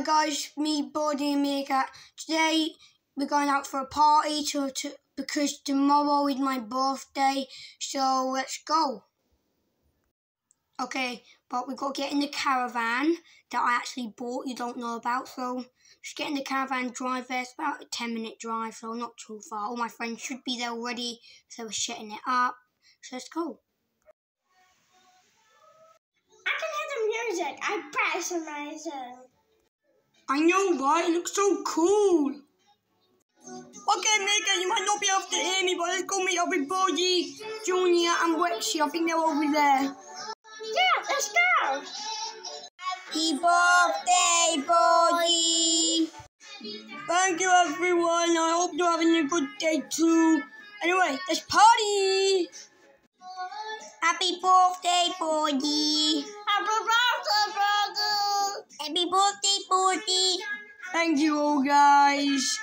Hi guys, me, Birdy and Meerkat. Today we're going out for a party to, to because tomorrow is my birthday, so let's go. Okay, but we've got to get in the caravan that I actually bought, you don't know about, so just get in the caravan, drive there. It's about a 10 minute drive, so not too far. All my friends should be there already, so we're setting it up. So let's go. I can hear the music. I bet it's amazing. I know, right? It looks so cool. Okay, Megan, you might not be able to hear me, but let's go meet up with Bodie, Junior, and Rexy. I think they're over there. Yeah, let's go. Happy birthday, Birdy! Thank you, everyone. I hope you're having a good day too. Anyway, let's party! Happy birthday, Birdy! Thank you all, guys.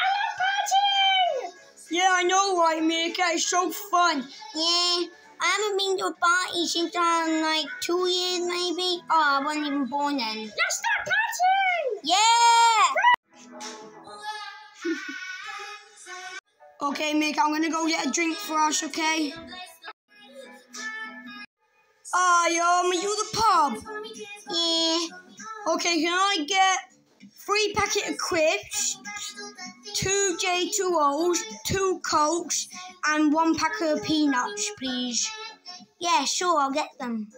I love partying. Yeah, I know, right, Mika? It's so fun. Yeah, I haven't been to a party since um like two years maybe. Oh, I wasn't even born then. Let's start partying. Yeah. Okay, Mika, I'm gonna go get a drink for us, okay? Hi, um, are you the pub? Yeah. Okay, can I get three packet of crisps, two J2Os, two Cokes, and one pack of peanuts, please? Yeah, sure, I'll get them.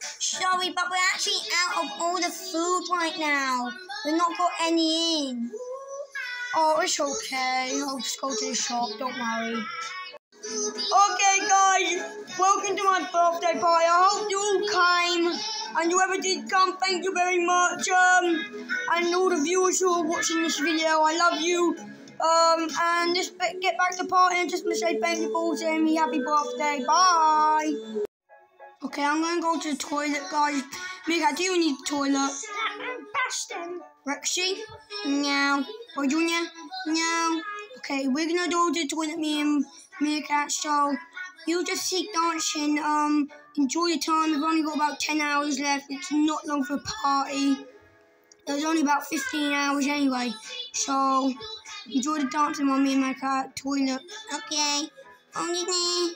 Sorry, but we're actually out of all the food right now. We've not got any in. Oh, it's okay. I'll just go to the shop, don't worry. Okay, guys, welcome to my birthday party. I hope you all came, and whoever did come, thank you very much. Um, and all the viewers who are watching this video, I love you. Um, and just get back to the party and just to say thank you for saying me happy birthday. Bye. Okay, I'm gonna go to the toilet, guys. Mika, do you need the toilet? Rexy? No. Or Junior? No. Okay, we're gonna go to the toilet, me and Meerkat, so you just keep dancing. Um, enjoy your time. We've only got about 10 hours left. It's not long for a party. There's only about 15 hours anyway, so enjoy the dancing while me and Meerkat toilet. Okay. Only there.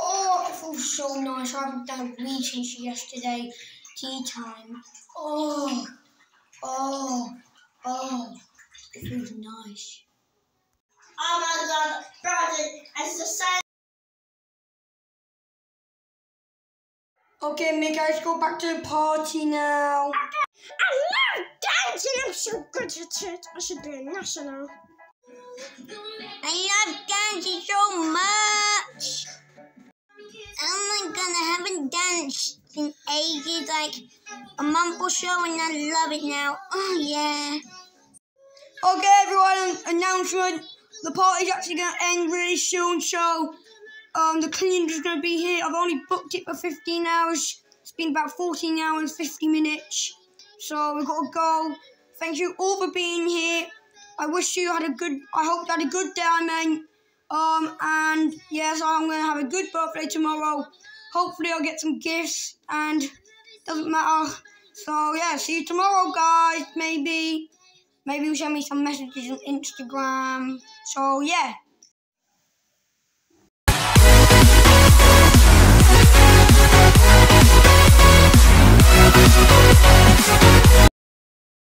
Oh, it feels so nice. I haven't done weed since yesterday. Tea time. Oh, oh, oh. It feels nice. Oh my god, brother, Okay, Mick, let's go back to the party now. I love dancing. I'm so good at it. I should be a national. I love dancing so much. Oh my god, I haven't danced in ages, like a month or so, and I love it now. Oh yeah. Okay, everyone, announcement. The party's actually going to end really soon, so um, the going to be here. I've only booked it for 15 hours. It's been about 14 hours, 50 minutes. So we've got to go. Thank you all for being here. I wish you had a good, I hope you had a good day, I. Um, and yes, I'm going to have a good birthday tomorrow. Hopefully I'll get some gifts and doesn't matter. So yeah, see you tomorrow, guys, maybe. Maybe you'll send me some messages on Instagram. So yeah,